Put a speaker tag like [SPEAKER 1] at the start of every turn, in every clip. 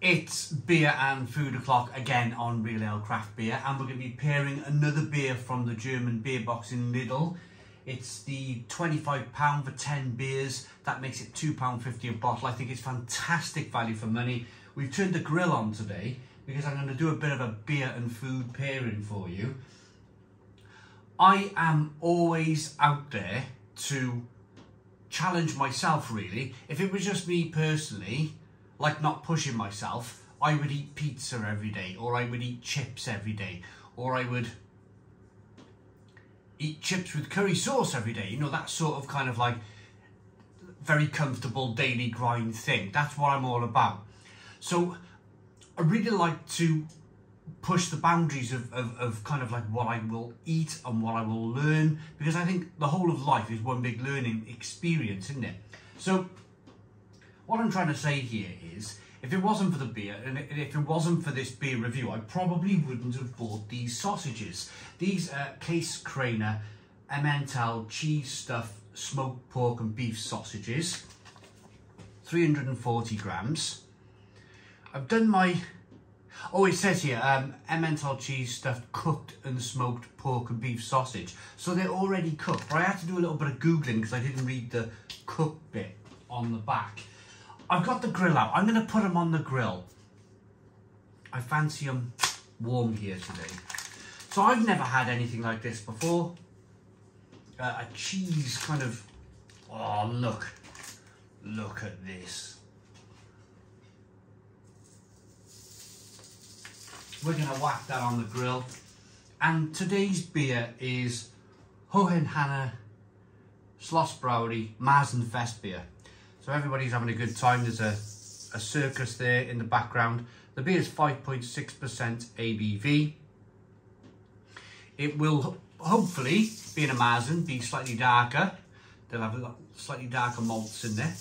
[SPEAKER 1] It's beer and food o'clock again on Real Ale Craft Beer, and we're going to be pairing another beer from the German beer box in Lidl. It's the £25 for 10 beers. That makes it £2.50 a bottle. I think it's fantastic value for money. We've turned the grill on today because I'm going to do a bit of a beer and food pairing for you. I am always out there to challenge myself really. If it was just me personally, like not pushing myself, I would eat pizza every day, or I would eat chips every day, or I would eat chips with curry sauce every day. You know, that sort of kind of like very comfortable daily grind thing. That's what I'm all about. So I really like to push the boundaries of, of, of kind of like what I will eat and what I will learn because I think the whole of life is one big learning experience, isn't it? So what I'm trying to say here is, if it wasn't for the beer, and if it wasn't for this beer review, I probably wouldn't have bought these sausages. These are Käsekrainer Emmental cheese stuffed smoked pork and beef sausages, 340 grams. I've done my, oh it says here, um, Emmental cheese stuffed cooked and smoked pork and beef sausage. So they're already cooked, but I had to do a little bit of Googling because I didn't read the cook bit on the back. I've got the grill out. I'm going to put them on the grill. I fancy them warm here today. So I've never had anything like this before. Uh, a cheese kind of... Oh, look. Look at this. We're going to whack that on the grill. And today's beer is Hohenthanner Schloss Brewery Fest beer. So everybody's having a good time. There's a, a circus there in the background. The beer is 5.6% ABV. It will hopefully, being a Märzen, be slightly darker. They'll have a slightly darker malts in there.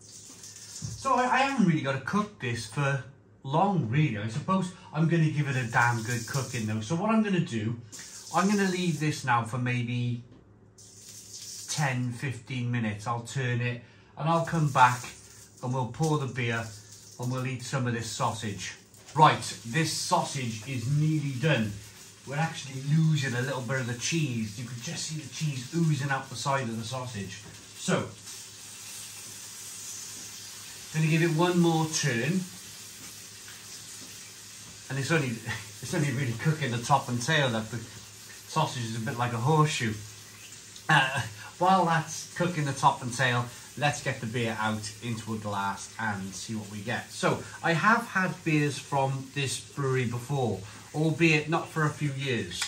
[SPEAKER 1] So I, I haven't really got to cook this for long, really. I suppose I'm going to give it a damn good cooking though. So what I'm going to do, I'm going to leave this now for maybe 10, 15 minutes. I'll turn it and I'll come back and we'll pour the beer and we'll eat some of this sausage. Right, this sausage is nearly done. We're actually losing a little bit of the cheese. You can just see the cheese oozing out the side of the sausage. So, I'm gonna give it one more turn. And it's only it's only really cooking the top and tail that the sausage is a bit like a horseshoe. Uh, while that's cooking the top and tail, let's get the beer out into a glass and see what we get. So, I have had beers from this brewery before, albeit not for a few years.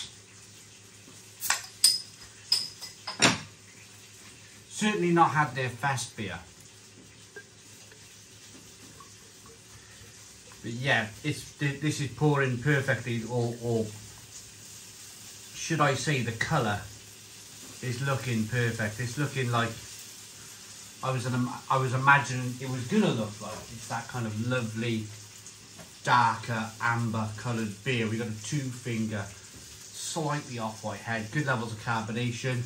[SPEAKER 1] Certainly not had their Fest beer. But yeah, it's this is pouring perfectly, or, or should I say the colour is looking perfect. It's looking like I was an, I was imagining it was gonna look like. It's that kind of lovely, darker amber coloured beer. We got a two finger, slightly off white head, good levels of carbonation.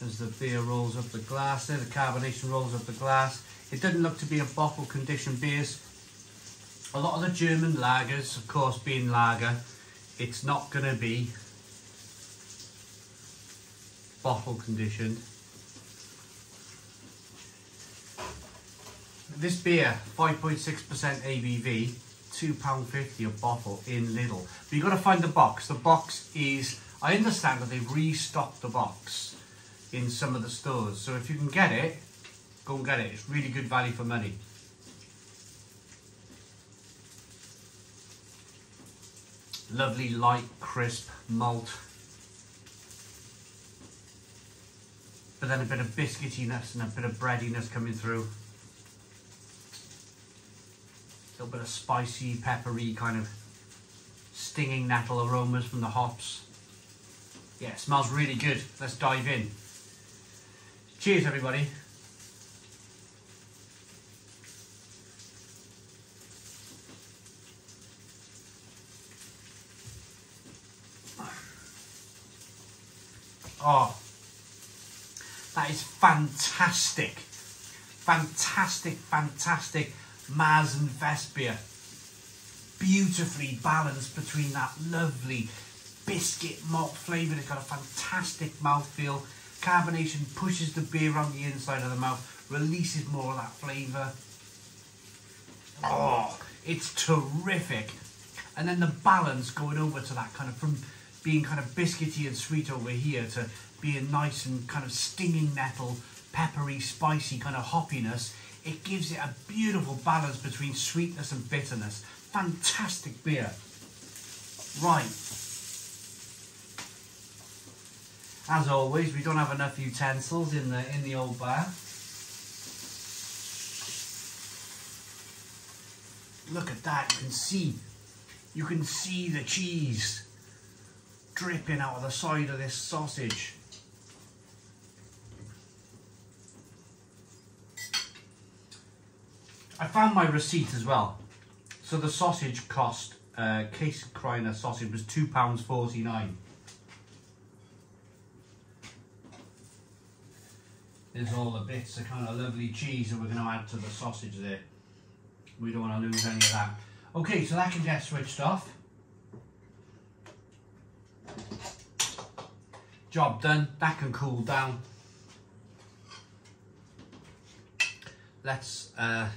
[SPEAKER 1] As the beer rolls up the glass there, the carbonation rolls up the glass. It doesn't look to be a bottle conditioned beers. A lot of the German lagers, of course being lager, it's not to be bottle conditioned. This beer, 5.6% ABV, £2.50 a bottle in Lidl. But you've got to find the box. The box is, I understand that they've restocked the box in some of the stores. So if you can get it, go and get it. It's really good value for money. Lovely light, crisp malt. But then a bit of biscuitiness and a bit of breadiness coming through. A little bit of spicy, peppery, kind of stinging nettle aromas from the hops. Yeah, smells really good. Let's dive in. Cheers, everybody. Oh, that is fantastic. Fantastic, fantastic Märzen Fest beer. Beautifully balanced between that lovely biscuit malt flavour. It's got a fantastic mouthfeel. Carbonation pushes the beer around the inside of the mouth, releases more of that flavour. Oh, it's terrific. And then the balance going over to that kind of from being kind of biscuity and sweet over here to being nice and kind of stinging nettle, peppery, spicy kind of hoppiness. It gives it a beautiful balance between sweetness and bitterness. Fantastic beer. Right. As always, we don't have enough utensils in the in the old bar. Look at that, you can see, you can see the cheese dripping out of the side of this sausage. I found my receipt as well. So the sausage cost, uh, Käsekrainer sausage was £2.49. There's all the bits of kind of lovely cheese that we're going to add to the sausage there. We don't want to lose any of that. Okay, so that can get switched off. Job done. That can cool down. Let's, uh,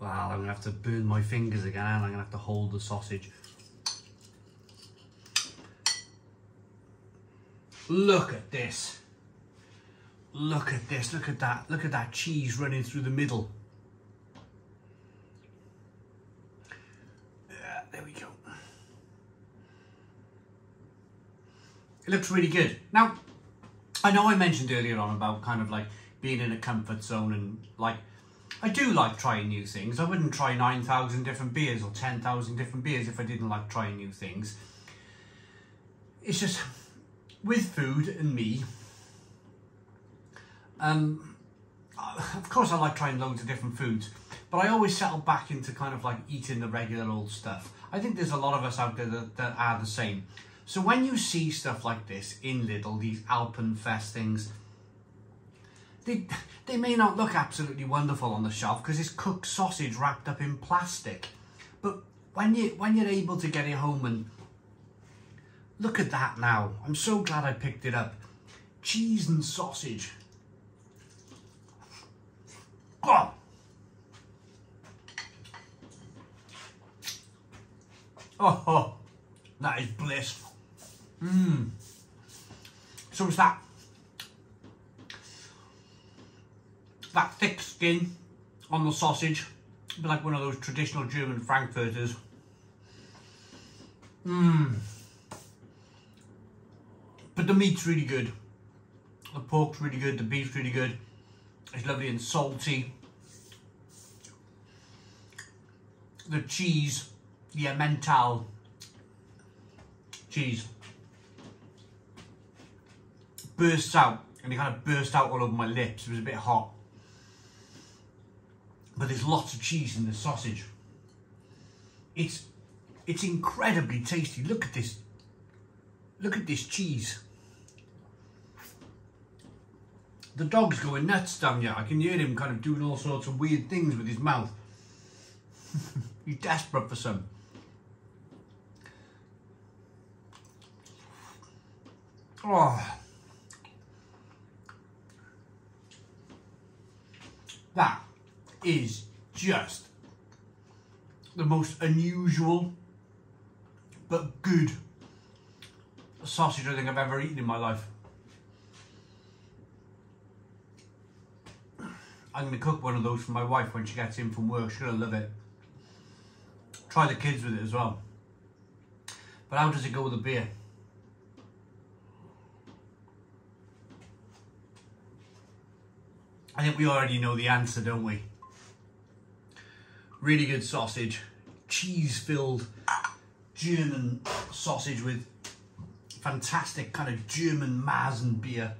[SPEAKER 1] well, I'm to have to burn my fingers again. I'm to have to hold the sausage. Look at this. Look at this. Look at that. Look at that cheese running through the middle. Yeah, there we go. It looks really good. Now, I know I mentioned earlier on about kind of like being in a comfort zone and like, I do like trying new things. I wouldn't try 9,000 different beers or 10,000 different beers if I didn't like trying new things. It's just, with food and me, um, of course I like trying loads of different foods, but I always settle back into kind of like eating the regular old stuff. I think there's a lot of us out there that, that are the same. So when you see stuff like this in Lidl, these Alpenfest things, they, they may not look absolutely wonderful on the shelf because it's cooked sausage wrapped up in plastic. But when, you, when you're able to get it home and look at that now. I'm so glad I picked it up. Cheese and sausage. Oh. Oh, that is bliss. Mmm. So it's that that thick skin on the sausage, like one of those traditional German frankfurters. Mmm. But the meat's really good. The pork's really good, the beef's really good. It's lovely and salty. The cheese, the Emmental cheese bursts out and it kind of burst out all over my lips. It was a bit hot. But there's lots of cheese in the sausage. It's it's incredibly tasty. Look at this. Look at this cheese. The dog's going nuts down here. I can hear him kind of doing all sorts of weird things with his mouth. He's desperate for some. Oh. That is just the most unusual but good sausage I think I've ever eaten in my life. I'm going to cook one of those for my wife when she gets in from work. She's going to love it. Try the kids with it as well. But how does it go with the beer? I think we already know the answer, don't we? Really good sausage, cheese-filled German sausage with fantastic kind of German Märzen beer.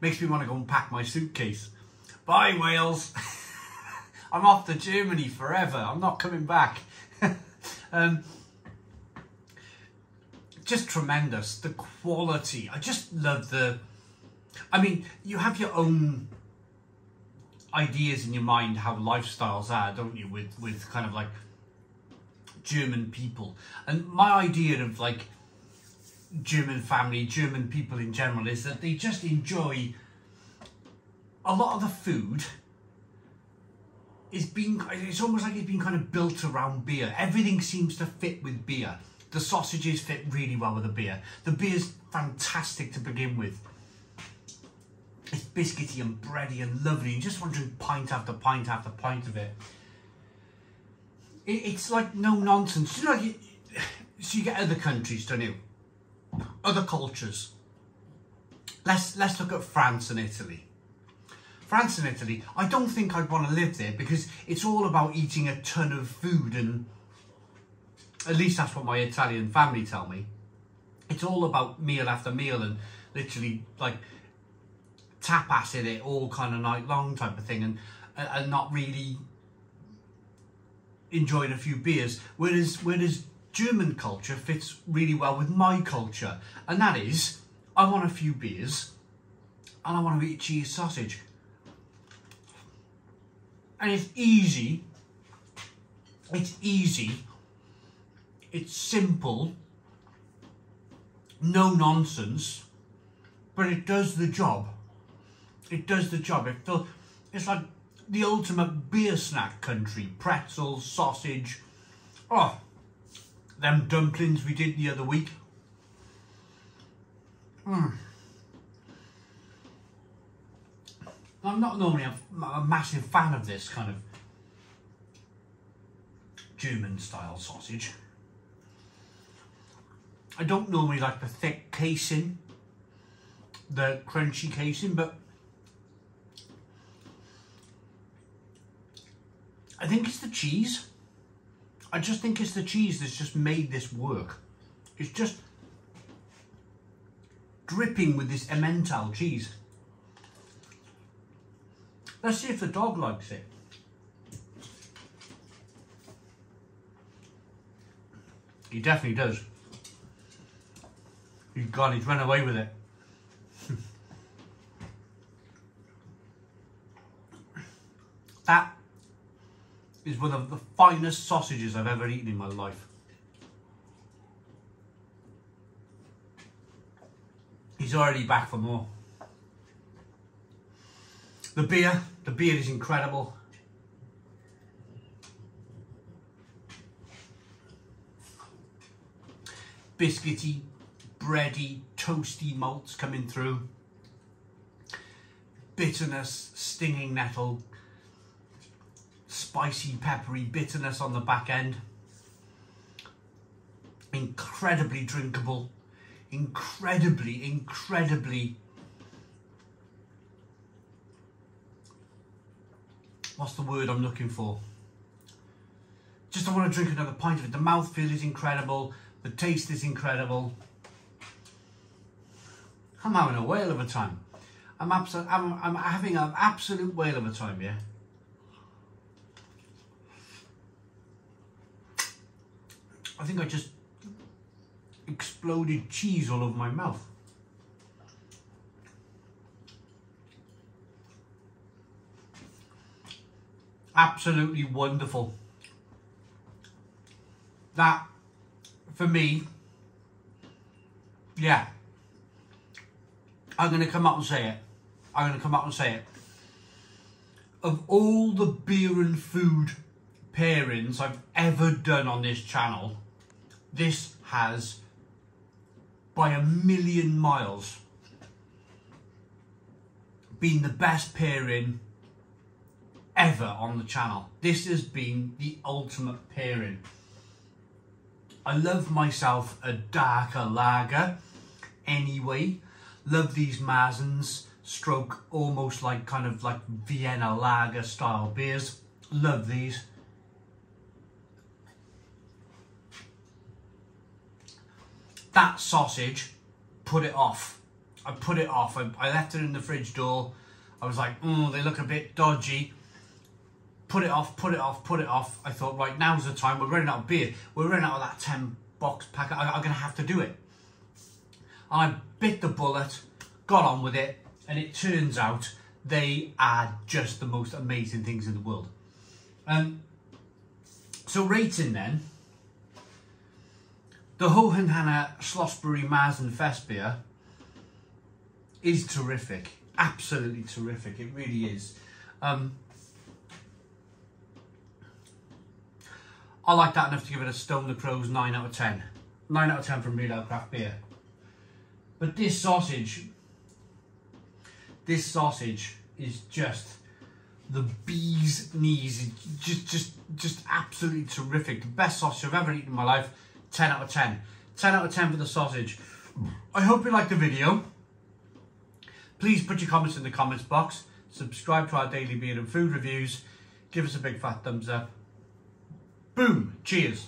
[SPEAKER 1] Makes me want to go and pack my suitcase. Bye, Wales. I'm off to Germany forever. I'm not coming back. um, just tremendous. The quality. I just love the. I mean, you have your own ideas in your mind how lifestyles are, don't you? With with kind of like German people, and my idea of like German family, German people in general, is that they just enjoy a lot of the food. Is being it's almost like it's been kind of built around beer. Everything seems to fit with beer. The sausages fit really well with the beer. The beer's fantastic to begin with. It's biscuity and bready and lovely. You just want to drink pint after pint after pint of it. it it's like no nonsense. You know, you, so you get other countries, don't you? Other cultures. Let's let's look at France and Italy. France and Italy, I don't think I'd want to live there because it's all about eating a ton of food and at least that's what my Italian family tell me. It's all about meal after meal and literally like tapas in it all kind of night long type of thing and uh, and not really enjoying a few beers. Whereas whereas German culture fits really well with my culture, and that is I want a few beers and I want to eat cheese sausage. And it's easy. It's easy it's simple, no nonsense, but it does the job. It does the job. It it's like the ultimate beer snack country. Pretzels, sausage. Oh, them dumplings we did the other week. Mm. I'm not normally a, a massive fan of this kind of German style sausage. I don't normally like the thick casing, the crunchy casing, but I think it's the cheese. I just think it's the cheese that's just made this work. It's just dripping with this Emmental cheese. Let's see if the dog likes it. He definitely does. Oh, he's gone, he's run away with it. that is one of the finest sausages I've ever eaten in my life. He's already back for more. The beer, the beer is incredible. Biscuity, bready, toasty malts coming through. Bitterness, stinging nettle, spicy, peppery bitterness on the back end. Incredibly drinkable, incredibly, incredibly what's the word I'm looking for? Just I want to drink another pint of it. The mouthfeel is incredible. The taste is incredible. I'm having a whale of a time. I'm, absolute, I'm, I'm having an absolute whale of a time, yeah? I think I just exploded cheese all over my mouth. Absolutely wonderful. That, for me, yeah, I'm going to come out and say it. I'm going to come out and say it. Of all the beer and food pairings I've ever done on this channel, this has, by a million miles, been the best pairing ever on the channel. This has been the ultimate pairing. I love myself a darker lager anyway love these Märzens stroke almost like kind of like Vienna lager style beers. Love these. That sausage, put it off. I put it off. I, I left it in the fridge door. I was like, oh, they look a bit dodgy. Put it off, put it off, put it off. I thought, right, now's the time. We're running out of beer. We're running out of that 10 box pack. I'm going to have to do it. I bit the bullet, got on with it, and it turns out they are just the most amazing things in the world. Um, so rating then, the Hohenthanner Schlossberry Märzen Fest beer is terrific. Absolutely terrific. It really is. Um, I like that enough to give it a Stone the Crows 9 out of 10. 9 out of 10 from Real Craft Beer. But this sausage, this sausage is just the bee's knees. Just, just, just absolutely terrific. The best sausage I've ever eaten in my life. 10 out of 10. 10 out of 10 for the sausage. I hope you liked the video. Please put your comments in the comments box. Subscribe to our daily beer and food reviews. Give us a big fat thumbs up. Boom. Cheers.